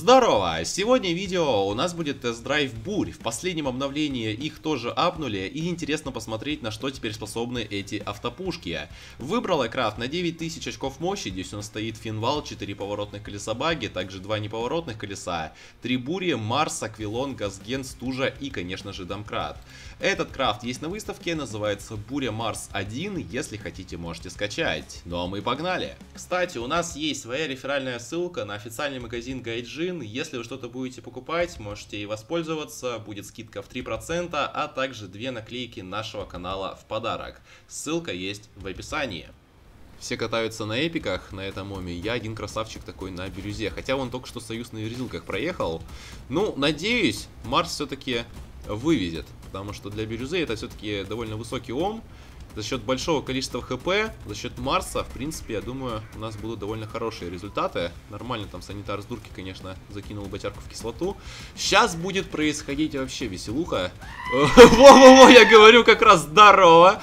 Здорово! Сегодня видео у нас будет тест-драйв Бурь. В последнем обновлении их тоже апнули, и интересно посмотреть, на что теперь способны эти автопушки. Выбрал я крафт на 9000 очков мощи, здесь у нас стоит финвал, 4 поворотных колеса баги, также 2 неповоротных колеса, 3 бури, Марс, Аквилон, Газген, Стужа и, конечно же, Домкрат. Этот крафт есть на выставке, называется Буря Марс 1, если хотите, можете скачать. Ну а мы погнали! Кстати, у нас есть своя реферальная ссылка на официальный магазин Гайджи, джин. Если вы что-то будете покупать, можете и воспользоваться. Будет скидка в 3%, а также две наклейки нашего канала в подарок. Ссылка есть в описании. Все катаются на эпиках на этом оме, я один красавчик такой на бирюзе. Хотя он только что союз на резилках проехал. Ну, надеюсь, Марс все-таки вывезет. Потому что для бирюзы это все-таки довольно высокий ом за счет большого количества хп, за счет Марса, в принципе, я думаю, у нас будут довольно хорошие результаты. Нормально там санитар с дурки, конечно, закинул ботярку в кислоту. Сейчас будет происходить вообще веселуха. Во-во-во, я говорю как раз здорово.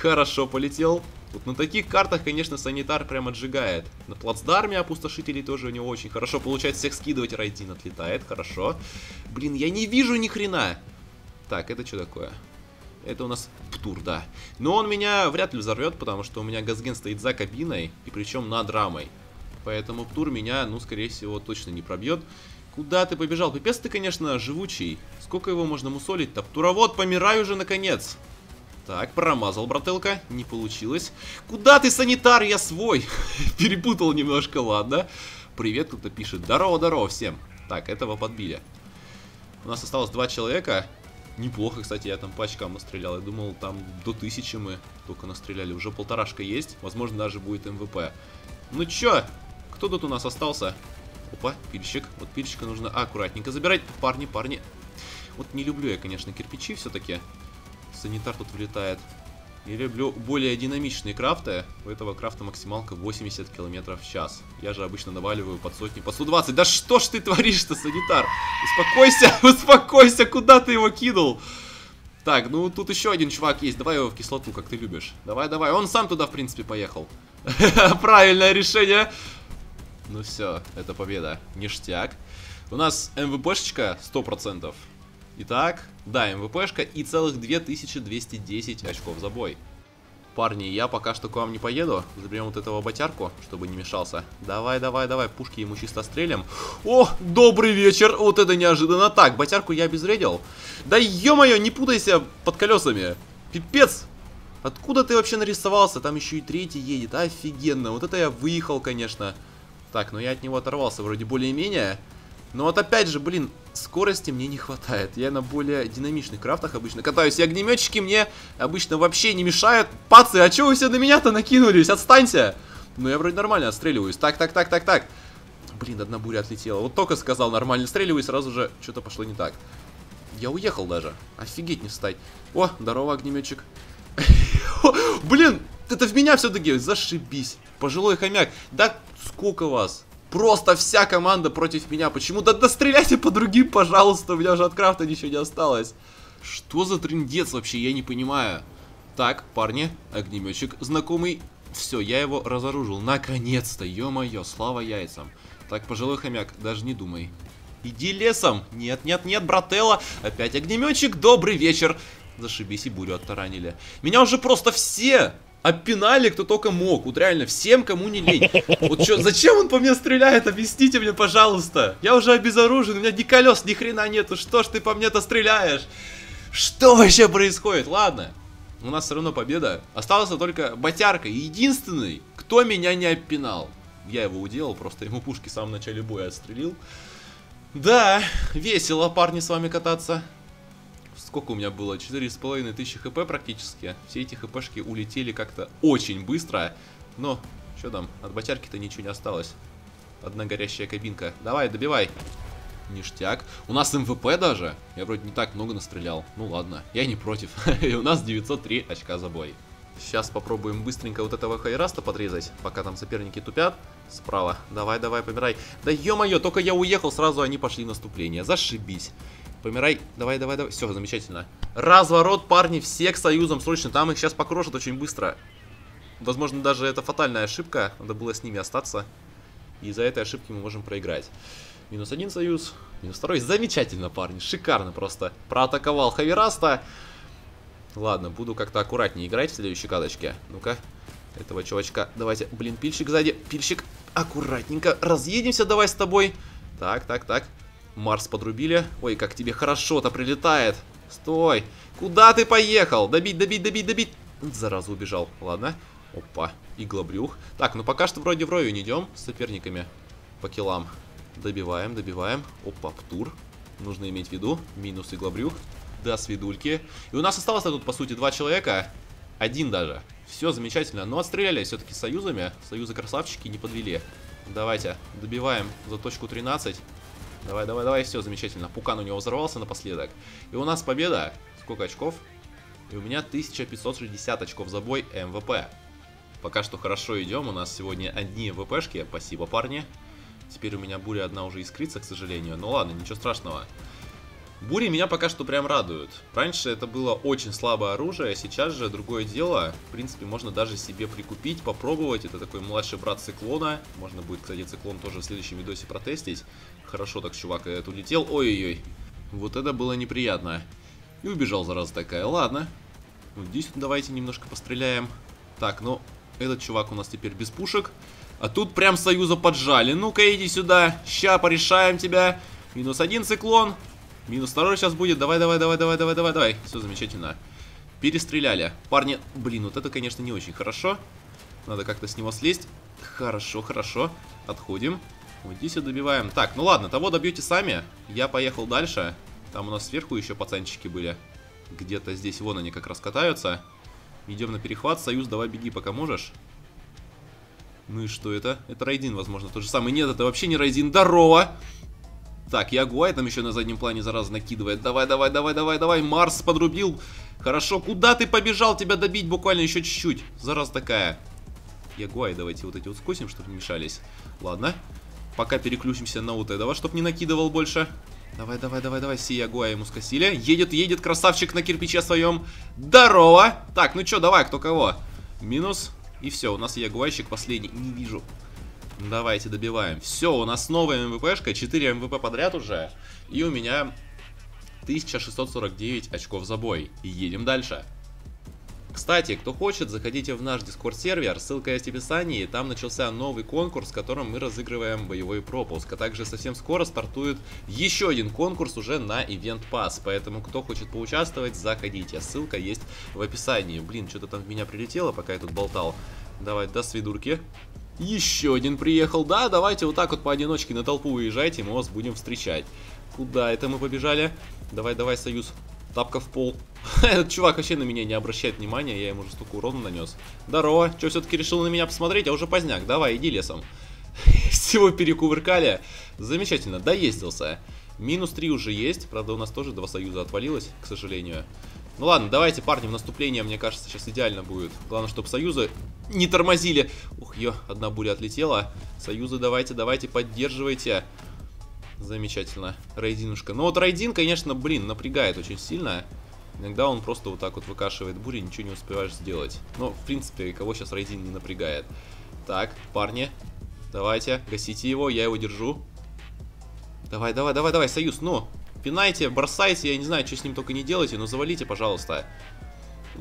Хорошо полетел. Вот на таких картах, конечно, санитар прям отжигает. На плацдарме опустошителей тоже у него очень хорошо получается всех скидывать. Райдин отлетает, хорошо. Блин, я не вижу ни хрена. Так, это что такое? Это у нас Птур, да. Но он меня вряд ли взорвет, потому что у меня газген стоит за кабиной, и причем над рамой. Поэтому Птур меня, ну, скорее всего, точно не пробьет. Куда ты побежал? Пипец ты, конечно, живучий. Сколько его можно мусолить-то? Птуровод, помирай уже, наконец. Так, промазал, брателка. Не получилось. Куда ты, санитар? Я свой. Перепутал немножко, ладно. Привет, кто-то пишет. Здорово-здорово всем. Так, этого подбили. У нас осталось два человека. Неплохо, кстати, я там пачкам настрелял. Я думал, там до тысячи мы только настреляли. Уже полторашка есть. Возможно, даже будет МВП. Ну чё? Кто тут у нас остался? Опа, пильщик. Вот пильщика нужно аккуратненько забирать. Парни, парни. Вот не люблю я, конечно, кирпичи все-таки. Санитар тут влетает. Я люблю более динамичные крафты. У этого крафта максималка 80 км в час. Я же обычно наваливаю под сотни, по 120. Да что ж ты творишь-то, санитар? Успокойся, успокойся, куда ты его кинул? Так, ну тут еще один чувак есть. Давай его в кислоту, как ты любишь. Давай, давай. Он сам туда, в принципе, поехал. Правильное решение. Ну все, это победа. Ништяк. У нас МВПшечка 100%. Итак, да, МВПшка и целых 2210 очков за бой. Парни, я пока что к вам не поеду. Заберем вот этого ботярку, чтобы не мешался. Давай, давай, давай, пушки ему чисто стрелям. О, добрый вечер! Вот это неожиданно. Так, ботярку я обезвредил. Да ё-моё, не путайся под колесами. Пипец! Откуда ты вообще нарисовался? Там еще и третий едет. Офигенно. Вот это я выехал, конечно. Так, но я от него оторвался вроде более-менее. Но вот опять же, блин, скорости мне не хватает. Я на более динамичных крафтах обычно катаюсь. И огнеметчики мне обычно вообще не мешают. Пацы, а чё вы все на меня-то накинулись? Отстаньте! Ну я вроде нормально отстреливаюсь. Так, так, так, так, так. Блин, одна буря отлетела. Вот только сказал нормально стреливаю, сразу же что-то пошло не так. Я уехал даже. Офигеть не встать. О, здорово, огнеметчик. Блин, это в меня все-таки. Зашибись. Пожилой хомяк. Да сколько вас? Просто вся команда против меня. Почему? Да достреляйте по другим, пожалуйста. У меня же от крафта ничего не осталось. Что за трендец вообще? Я не понимаю. Так, парни, огнеметчик знакомый. Все, я его разоружил. Наконец-то, ё-моё, слава яйцам. Так, пожилой хомяк, даже не думай. Иди лесом. Нет, нет, нет, брателла. Опять огнеметчик, добрый вечер. Зашибись и бурю оттаранили. Меня уже просто все Опинали кто только мог. Вот реально, всем, кому не лень. Вот что, зачем он по мне стреляет? Объясните мне, пожалуйста. Я уже обезоружен, у меня ни колес, ни хрена нету. Что ж ты по мне-то стреляешь? Что вообще происходит? Ладно, у нас все равно победа. Остался только Ботярка. Единственный, кто меня не опинал. Я его уделал, просто ему пушки в самом начале боя отстрелил. Да, весело, парни, с вами кататься сколько у меня было? 4,5 тысячи HP практически. Все эти хпшки улетели как-то очень быстро. Но, что там, от ботярки-то ничего не осталось. Одна горящая кабинка. Давай, добивай. Ништяк. У нас MVP даже. Я вроде не так много настрелял. Ну ладно, я не против. И у нас 903 очка за бой. Сейчас попробуем быстренько вот этого хайраста подрезать, пока там соперники тупят. Справа. Давай, давай, помирай. Да ё-моё, только я уехал, сразу они пошли наступление. Зашибись. Помирай. Давай, давай, давай. Все, замечательно. Разворот, парни, все к союзам. Срочно, там их сейчас покрошат очень быстро. Возможно, даже это фатальная ошибка. Надо было с ними остаться. И из-за этой ошибки мы можем проиграть. Минус один союз. Минус второй. Замечательно, парни. Шикарно просто. Проатаковал Хавераста. Ладно, буду как-то аккуратнее играть в следующей каточке. Ну-ка. Этого чувачка. Давайте. Блин, пильщик сзади. Пильщик. Аккуратненько. Разъедемся давай с тобой. Так, так, так. Марс подрубили. Ой, как тебе хорошо-то прилетает. Стой. Куда ты поехал? Добить, добить, добить, добить. Зараза убежал. Ладно. Опа. Иглобрюх. Так, ну пока что вроде в рою не идем с соперниками по киллам. Добиваем, добиваем. Опа, птур. Нужно иметь в виду. Минус иглобрюх. До свидульки. И у нас осталось тут, по сути, два человека. Один даже. Все замечательно. Но отстреляли все-таки союзами. Союзы красавчики не подвели. Давайте, добиваем за точку 13. Давай, давай, давай, все замечательно. Пукан у него взорвался напоследок. И у нас победа. Сколько очков? И у меня 1560 очков за бой МВП. Пока что хорошо идем. У нас сегодня одни МВПшки. Спасибо, парни. Теперь у меня буря одна уже искрится, к сожалению. Ну ладно, ничего страшного. Бури меня пока что прям радуют. Раньше это было очень слабое оружие, сейчас же другое дело. В принципе, можно даже себе прикупить, попробовать. Это такой младший брат циклона. Можно будет, кстати, циклон тоже в следующем видосе протестить. Хорошо так чувак этот улетел. Ой-ой-ой. Вот это было неприятно. И убежал, зараза такая. Ладно. Вот здесь давайте немножко постреляем. Так, ну, этот чувак у нас теперь без пушек. А тут прям союза поджали. Ну-ка, иди сюда. Ща порешаем тебя. Минус один циклон. Минус второй сейчас будет. Давай, давай, давай, давай, давай, давай, давай. Все замечательно. Перестреляли. Парни, блин, вот это, конечно, не очень хорошо. Надо как-то с него слезть. Хорошо, хорошо. Отходим. Вот здесь и добиваем. Так, ну ладно, того добьете сами. Я поехал дальше. Там у нас сверху еще пацанчики были. Где-то здесь, вон они как раз катаются. Идем на перехват. Союз, давай беги, пока можешь. Ну и что это? Это Райдин, возможно, тот же самый. Нет, это вообще не Райдин. Здорово! Так, Ягуай там еще на заднем плане зараза накидывает. Давай, давай, давай, давай, давай. Марс подрубил. Хорошо, куда ты побежал? Тебя добить буквально еще чуть-чуть. Зараза такая. Ягуай, давайте вот эти вот скосим, чтобы не мешались. Ладно. Пока переключимся на вот этого, чтобы не накидывал больше. Давай, давай, давай, давай. Си Ягуай ему скосили. Едет, едет красавчик на кирпиче своем. Здорово. Так, ну что, давай, кто кого. Минус. И все, у нас Ягуайщик последний. Не вижу. Давайте добиваем. Все, у нас новая МВПшка, 4 МВП подряд уже. И у меня 1649 очков за бой. Едем дальше. Кстати, кто хочет, заходите в наш Discord сервер, ссылка есть в описании, там начался новый конкурс, в котором мы разыгрываем боевой пропуск, а также совсем скоро стартует еще один конкурс уже на Event Pass, поэтому кто хочет поучаствовать, заходите, ссылка есть в описании. Блин, что-то там в меня прилетело, пока я тут болтал. Давай, до свидурки. Еще один приехал. Да, давайте вот так вот поодиночке на толпу выезжайте, мы вас будем встречать. Куда это мы побежали? Давай, давай, союз. Тапка в пол. Этот чувак вообще на меня не обращает внимания, я ему уже столько урона нанес. Здорово, что все-таки решил на меня посмотреть, а уже поздняк. Давай, иди лесом. Всего перекувыркали. Замечательно, доездился. Минус 3 уже есть, правда у нас тоже два союза отвалилось, к сожалению. Ну ладно, давайте, парни, в наступление, мне кажется, сейчас идеально будет. Главное, чтобы союзы не тормозили. Ух, ё, одна буря отлетела. Союзы давайте, давайте, поддерживайте. Замечательно. Рейдинушка. Ну вот Рейдин, конечно, блин, напрягает очень сильно. Иногда он просто вот так вот выкашивает бури, ничего не успеваешь сделать. Но, в принципе, кого сейчас Рейдин не напрягает. Так, парни, давайте, гасите его, я его держу. Давай, давай, давай, давай, союз, ну, Пинайте, бросайте, я не знаю, что с ним только не делайте, но завалите, пожалуйста.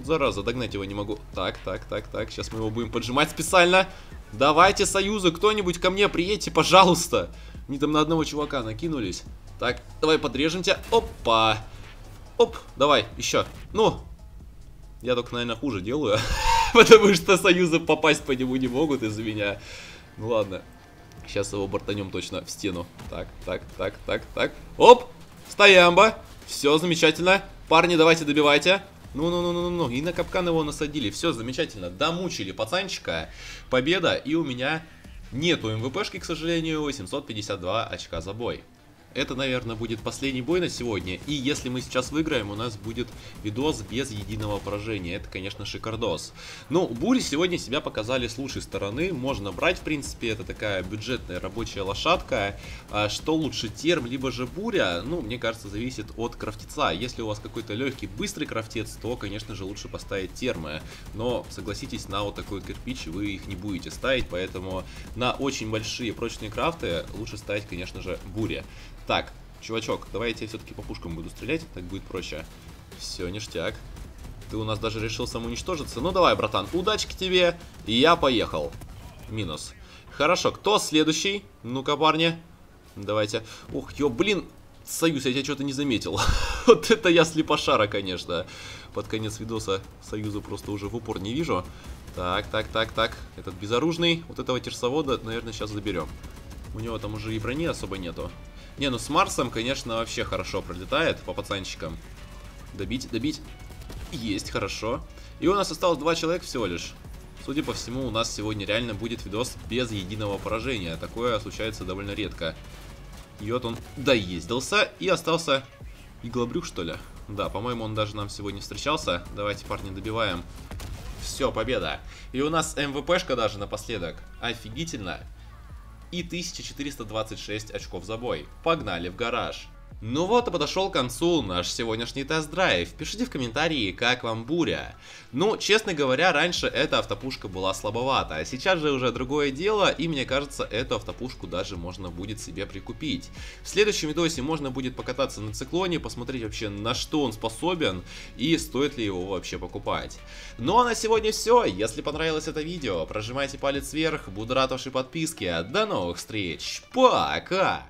Зараза, догнать его не могу. Так, так, так, так, сейчас мы его будем поджимать специально. Давайте, союзы, кто-нибудь ко мне приедьте, пожалуйста. Не там на одного чувака накинулись. Так, давай подрежем тебя. Опа. Оп, давай, еще. Ну. Я только, наверное, хуже делаю. Потому что союзы попасть по нему не могут из-за меня. Ну ладно. Сейчас его бортанем точно в стену. Так, так, так, так, так. Оп! Стоямба. Все замечательно. Парни, давайте добивайте. Ну-ну-ну-ну-ну. И на капкан его насадили. Все замечательно. Домучили пацанчика. Победа. И у меня нету МВПшки, к сожалению. 752 очка за бой. Это, наверное, будет последний бой на сегодня. И если мы сейчас выиграем, у нас будет видос без единого поражения. Это, конечно, шикардос. Ну, бури сегодня себя показали с лучшей стороны. Можно брать, в принципе, это такая бюджетная рабочая лошадка. А что лучше, терм, либо же буря? Ну, мне кажется, зависит от крафтеца. Если у вас какой-то легкий, быстрый крафтец, то, конечно же, лучше поставить термы. Но, согласитесь, на вот такой кирпич вы их не будете ставить, поэтому на очень большие прочные крафты лучше ставить, конечно же, буря. Так, чувачок, давай я тебе все-таки по пушкам буду стрелять, так будет проще. Все, ништяк. Ты у нас даже решил самоуничтожиться. Ну давай, братан, удачки тебе. Я поехал. Минус. Хорошо, кто следующий? Ну-ка, парни. Давайте. Ух, ё, блин, Союз, я тебя что-то не заметил. вот это я слепошара, конечно. Под конец видоса Союза просто уже в упор не вижу. Так, так, так, так. Этот безоружный. Вот этого терсовода, наверное, сейчас заберем. У него там уже и брони особо нету. Не, ну с Марсом, конечно, вообще хорошо пролетает по пацанчикам. Добить, добить. Есть, хорошо. И у нас осталось два человека всего лишь. Судя по всему, у нас сегодня реально будет видос без единого поражения. Такое случается довольно редко. И вот он доездился и остался иглобрюх, что ли? Да, по-моему, он даже нам сегодня встречался. Давайте, парни, добиваем. Все, победа. И у нас МВПшка даже напоследок. Офигительно и 1426 очков за бой. Погнали в гараж. Ну вот и подошел к концу наш сегодняшний тест-драйв. Пишите в комментарии, как вам буря. Ну, честно говоря, раньше эта автопушка была слабовата, а сейчас же уже другое дело, и мне кажется, эту автопушку даже можно будет себе прикупить. В следующем видосе можно будет покататься на циклоне, посмотреть вообще на что он способен и стоит ли его вообще покупать. Ну а на сегодня все. Если понравилось это видео, прожимайте палец вверх, буду рад вашей подписке. До новых встреч. Пока!